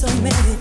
so many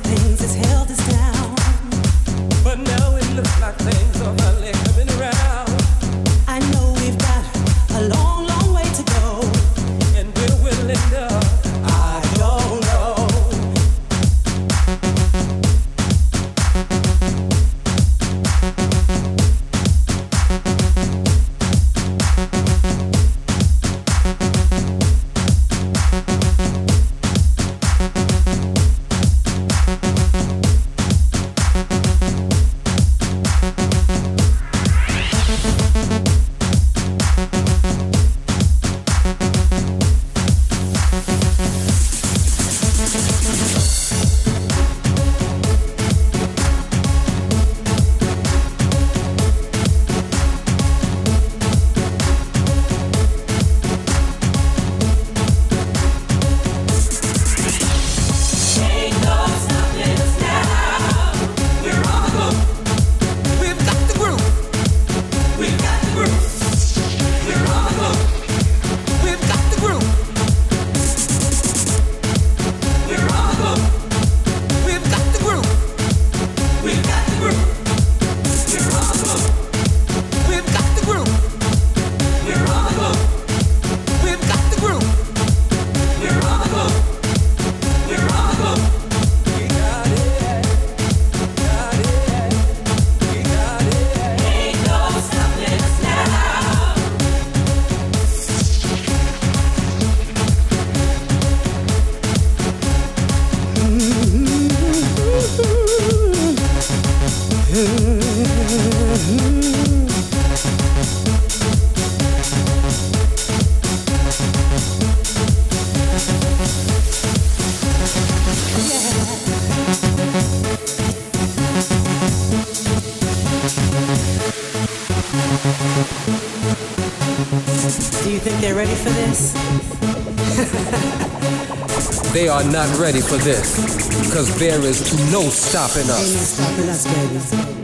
for this? they are not ready for this, because there is no stopping us. Ain't no stopping us, baby.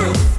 true.